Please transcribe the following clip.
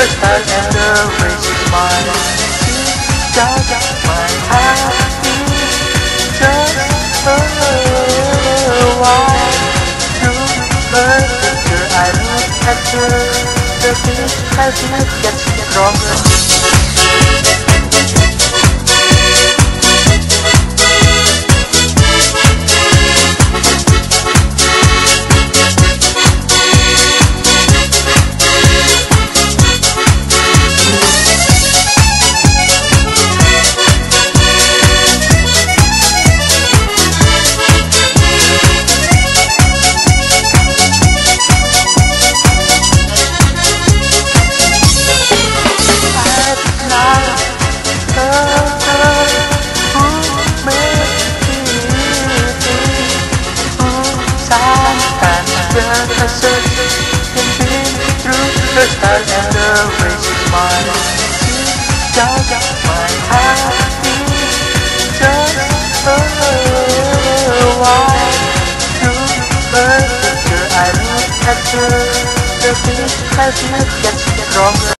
I am the raging my happy Just for a while To burn picture I look at her The beat has not get stronger that I said And been through the time and the ways of mine Down my Just a while Through the picture I look at The things has yet get stronger